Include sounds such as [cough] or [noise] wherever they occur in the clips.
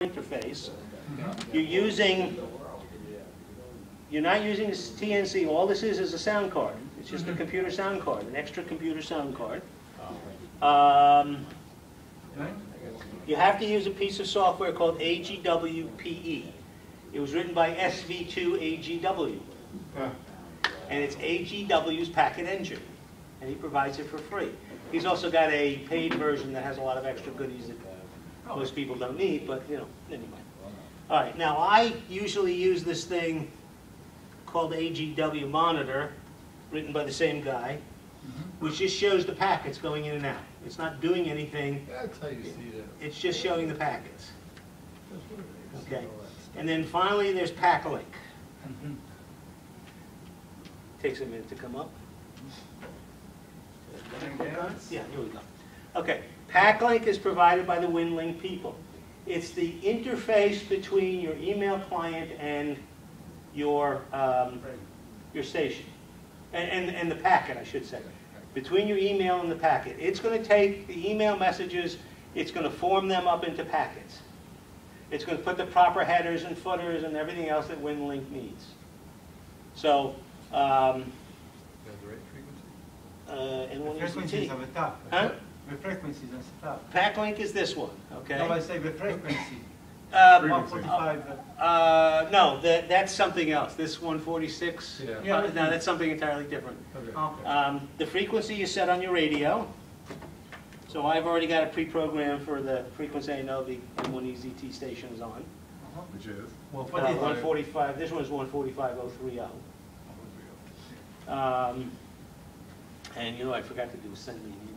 interface. You're using, you're not using this TNC, all this is is a sound card. It's just a computer sound card, an extra computer sound card. Um, You have to use a piece of software called AGWPE. It was written by SV2AGW. And it's AGW's packet engine, and he provides it for free. He's also got a paid version that has a lot of extra goodies that most people don't need, but, you know, anyway. All right, now I usually use this thing called AGW Monitor, written by the same guy, mm-hmm. which just shows the packets going in and out. It's not doing anything, That's how you see that. it's just showing the packets. Okay. And then finally, there's Paclink. Mm-hmm. Takes a minute to come up. Yeah, here we go. Okay, Paclink is provided by the WinLink people. It's the interface between your email client and your, um, your station. And, and, and the packet, I should say. Between your email and the packet. It's gonna take the email messages, it's gonna form them up into packets. It's gonna put the proper headers and footers and everything else that WinLink needs. So, um, the right frequency? uh, and when frequencies of the top. Huh? The frequencies and stuff. Paclink is this one, okay? No, I say the frequency, Uh, one forty-five, Uh, no, that, that's something else. This 146? Yeah. Yeah. Uh, No, that's something entirely different. Okay. okay. Um, the frequency is set on your radio. So I've already got a pre-program for the frequency I know the N1EZT station is on. Uh-huh. Which is? Well, Uh, what is it? 145, this one is 145.030. Um, and you know, I forgot to do, send me an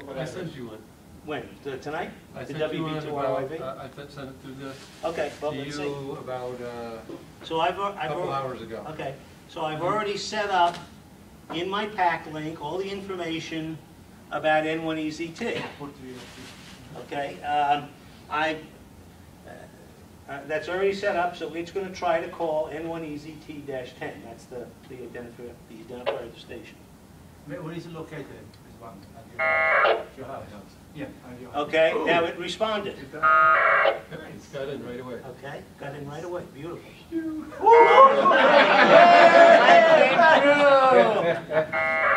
email. I sent you one. When? T- Tonight? I The sent you one about, WB2RYV? uh, I sent sent it through the, Okay, well, to let's see. you about uh, So I've, al- a I've. couple al- hours ago. Okay, so I've already set up in my Paclink all the information about N1EZT, What do you- okay? Um, I, uh, uh, that's already set up, so it's gonna try to call N1EZT-10, that's the, the identifier, the identifier of the station. Where where is it located? This one, at your, your house? Yeah, at your. Okay, now it responded, It's got in right away. okay? Got in right away, beautiful.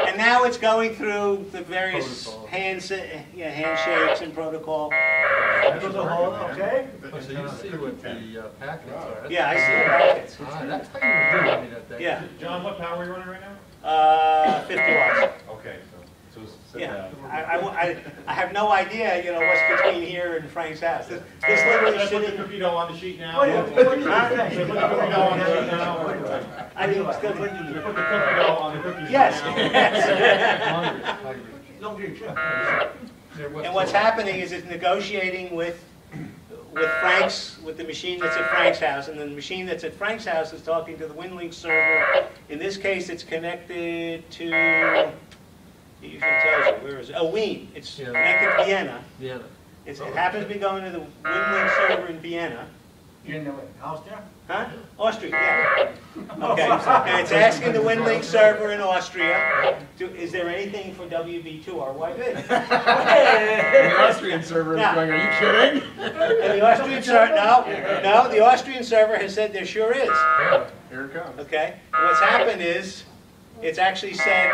And now it's going through the various Protocol. hands, yeah, handshakes and protocol. That whole, okay? Oh, so you see what the uh, packets are. Yeah, I see the packets. Ah, that's how you were doing me that. Yeah, John, what power are you running right now? uh, 50 watts. Okay, so, so sit Yeah, down. I, I, I- I have no idea, you know, what's between here and Frank's house. This this literally Let's put the sitting, cookie dough on the sheet now. Yeah. Let's put the cookie on the sheet now. I think it's good. Put the cookie on the cookie sheet Yes, now. yes. Hungry, hungry. Long drink, sure. And what's happening is it's negotiating with, with Frank's, with the machine that's at Frank's house, and then the machine that's at Frank's house is talking to the WinLink server. In this case, it's connected to, it usually tells you, where is it? Oh, Wien. It's Yeah. connected to Vienna. Vienna. It's, it happens to be going to the WinLink server in Vienna. You know what, Austria? Huh? Austria, yeah. [laughs] Okay, oh, and it's asking the WinLink server in Austria, to- is there anything for WB2RYV? [laughs] The Austrian [laughs] server is Now- going, are you kidding? And the Austrian server, no, no, the Austrian server has said there sure is, Yeah, Here it comes. okay? And What's happened is, it's actually said,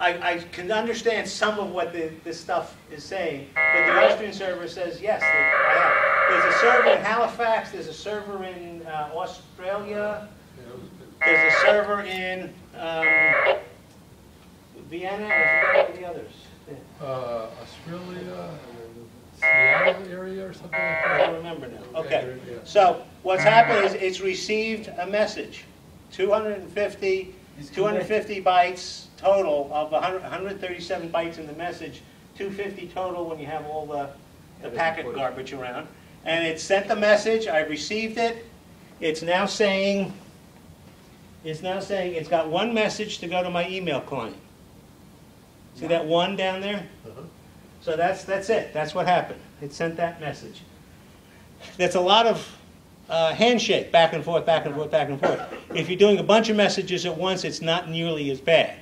I, I can understand some of what the, this stuff is saying, but the Austrian server says, yes, that I have. There's a server in Halifax, there's a server in uh, Australia, there's a server in um, Vienna, I forget the others. Uh, Australia, Seattle area or something like that? I don't remember now. Okay. So what's happened is it's received a message, 250, 250 bytes total of 100 137 bytes in the message, 250 total when you have all the, the packet garbage around. And it sent the message, I received it. It's now saying, it's now saying it's got one message to go to my email client. See that one down there? Uh-huh. So that's, that's it, that's what happened. It sent that message. That's a lot of uh, handshake, back and forth, back and forth, back and forth. If you're doing a bunch of messages at once, it's not nearly as bad.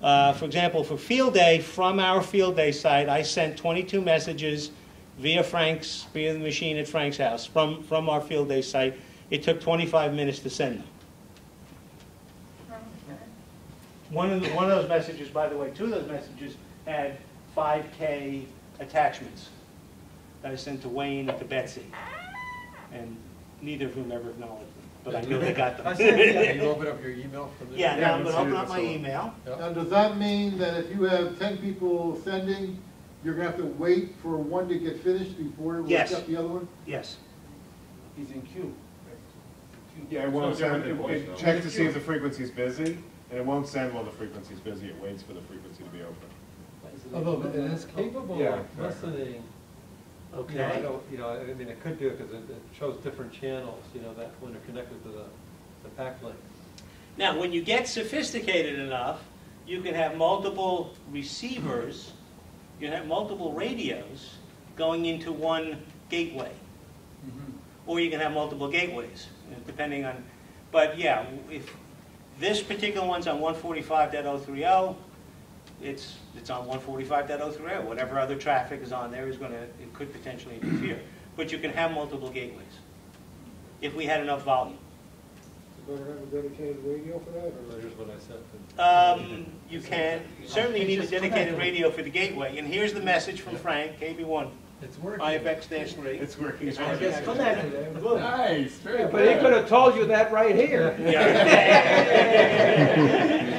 Uh, For example, for field day, from our field day site, I sent 22 messages via Frank's, via the machine at Frank's house, from, from our field day site. It took 25 minutes to send them. One of, the, one of those messages, by the way, two of those messages had 5K attachments that I sent to Wayne and to Betsy. And neither of them ever acknowledged them, but I know they got them. sent it, Can you open up your email from there? Yeah, now I'm let's gonna open up my on. email. Now, does that mean that if you have ten people sending, you're gonna have to wait for one to get finished before we Yes. accept the other one? Yes. He's in queue. Yeah, it won't So send, than it- voice, it though. checks to see if the frequency's busy, and it won't send while the frequency's busy, it waits for the frequency to be open. Although it is capable Yeah, of exactly. listening. You know, I Okay. don't, you know, I mean, it could do it because it it shows different channels, you know, that when they're connected to the, the Paclink. Now, when you get sophisticated enough, you can have multiple receivers, you can have multiple radios going into one gateway. Mm-hmm. Or you can have multiple gateways, know, depending on, but yeah, if, this particular one's on 145.030, it's, it's on 145.030. Whatever other traffic is on there is gonna, it could potentially interfere. But you can have multiple gateways, if we had enough volume. Better have a dedicated radio for that, Or Here's what I sent. them. Um, you can, certainly you need a dedicated radio for the gateway, and here's the message from Frank, KB one, It's working. IFX dash three. It's working. It's it's working. working. connected, good. Nice, very But he could have told you that right here. Yeah.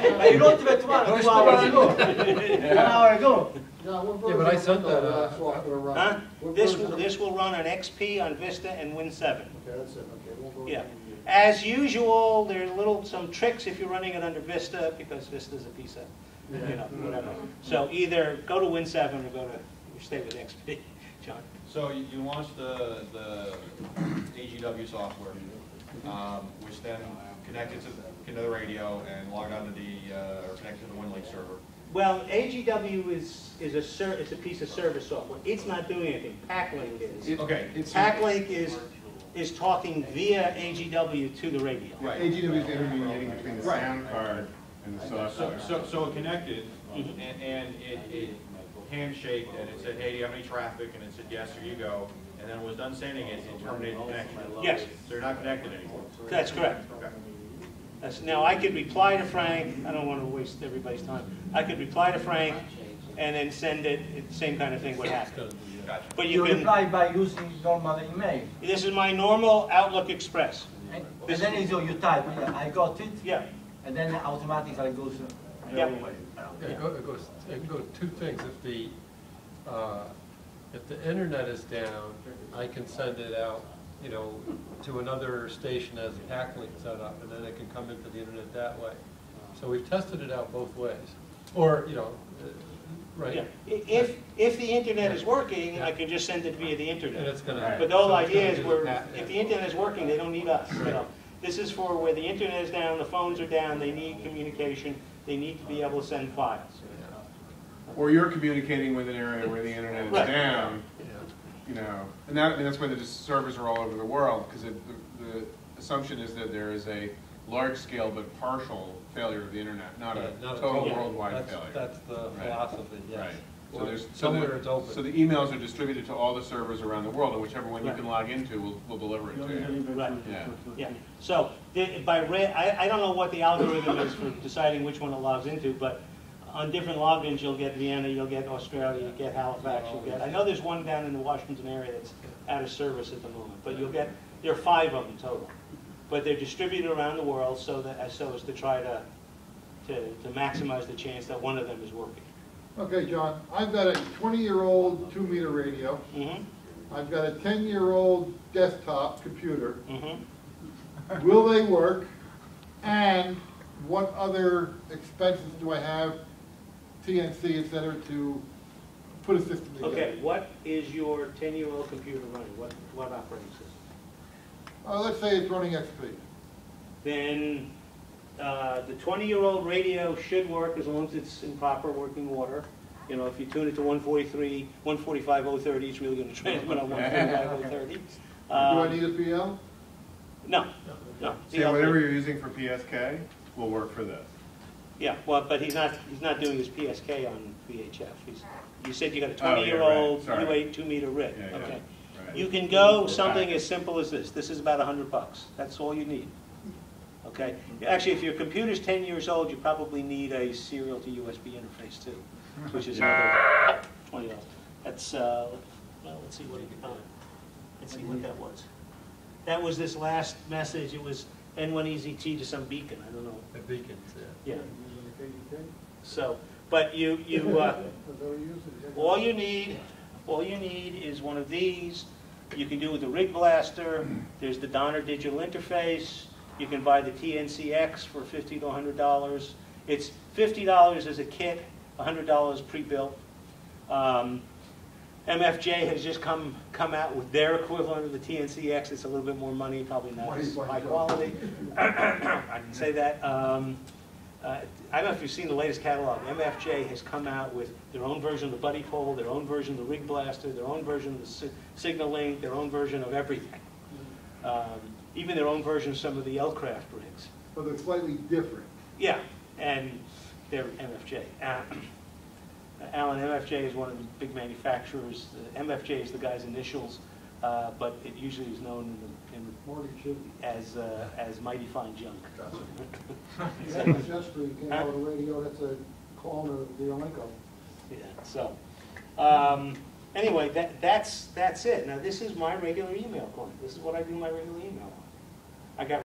[laughs] But you wrote it one, two hours ago. One hour ago. Yeah, what Yeah, but I version sent that, Windows uh, that software run? Huh? What This, will- this will run on XP, on Vista, and Win seven. Okay, that's it, okay. it won't go Yeah. As usual, there are little, some tricks if you're running it under Vista, because Vista's a piece of, you know, whatever. So either go to Win seven or go to, or stay with XP. John? So you you launched the, the AGW software, um, which then connected to, to the radio and logged onto the, uh, or connected to the WinLink server. Well, AGW is, is a ser, it's a piece of service software. It's not doing anything. Paclink is. It- Okay. It's, Paclink is, is talking via AGW to the radio. Right. AGW is intermediating between the Right. sound card and the So, software. so, so it connected, Mhm. and, and it, it handshaked, and it said, hey, do you have any traffic? And it said, yes, here you go. And then it was done sending it, it terminated the connection. Yes. So you're not connected anymore. That's correct. Okay. That's, now, I could reply to Frank, I don't want to waste everybody's time. I could reply to Frank and then send it, it- same kind of thing would happen. gonna be, uh, Gotcha. But you You can, reply by using normal email. this is my normal Outlook Express. And and then is you type, yeah, I got it, Yeah, and then automatically goes. uh, Yep. your. Yeah, it go- it goes, it can go two things. If the, uh, if the internet is down, I can send it out, you know, to another station as a Paclink set up, and then it can come into the internet that way. So we've tested it out both ways. Or, you know, uh, right? yeah. If, if the internet is working, I can just send it via the And internet. it's gonna. But the whole so idea is do the where, if the internet is working, they don't need us, you know. This is for where the internet is down, the phones are down, they need communication, they need to be able to send files. Or you're communicating with an area where the internet is Right. down, you know, and that, and that's why the servers are all over the world, because the, the assumption is that there is a large-scale but partial failure of the internet, not a Yeah, not a total total. worldwide That's- failure. That's the Right. philosophy, yes. Right. So there's, so Somewhere the, it's open. so the emails are distributed to all the servers around the world, and whichever one you Right. can log into will, will deliver it to you. Right. Yeah. Yeah, so, the- by red, I, I don't know what the algorithm is for deciding which one it logs into, but on different logins, you'll get Vienna, you'll get Australia, you'll get Halifax, you'll get, I know there's one down in the Washington area that's out of service at the moment, but you'll get, there are five of them total. But they're distributed around the world so that, as so as to try to, to, to maximize the chance that one of them is working. Okay, John, I've got a twenty-year-old two-meter radio. Mm-hmm, I've got a ten-year-old desktop computer. mm-hmm. Will they work? And what other expenses do I have, TNC, et cetera, to put a system together? Okay, what is your ten-year-old computer running? What, what operating system? Uh, let's say it's running XP. then uh, the 20-year-old radio should work as long as it's in proper working order. You know, if you tune it to 143, 145.030, it's really going to transmit on [laughs] 145.030. Do I Um, need a PL? No, no. See, whatever you're using for PSK will work for this. Yeah, well, but he's not, he's not doing his PSK on VHF. He's, you said you got a Oh, yeah, right, twenty-year-old sorry. U8 two-meter rig, Yeah, yeah, okay? right. You can go something as simple as this. This is about hundred bucks. That's all you need. Okay? Actually, if your computer's ten years old, you probably need a serial to USB interface too, which is another twenty dollars. That's, uh, well, let's see what, uh, let's see what that was. That was this last message. It was N1EZT to some beacon. I don't know. A beacon. yeah. Yeah. So, but you, you, uh, all you need, all you need is one of these. You can do with the Rig Blaster. There's the Donner digital interface. You can buy the TNCX for 50 to hundred dollars. It's fifty dollars as a kit, hundred dollars pre-built. Um, MFJ has just come, come out with their equivalent of the TNCX. It's a little bit more money, probably not as high quality. [coughs] I can say that. Um, uh, I don't know if you've seen the latest catalog. MFJ has come out with their own version of the Buddipole, their own version of the Rig Blaster, their own version of the Si- SignaLink, their own version of everything. Um, Even their own version of some of the Elecraft rigs. So they're slightly different. Yeah, and they're MFJ. Uh, Alan, MFJ is one of the big manufacturers. Uh, MFJ is the guy's initials, uh, but it usually is known in the, in Marty should as, uh, as Mighty Fine Junk. That was yesterday, came out on the radio, that's a clone of the Alinco. Yeah, so, um, anyway, that, that's, that's it. Now, this is my regular email client. This is what I do my regular email on. I got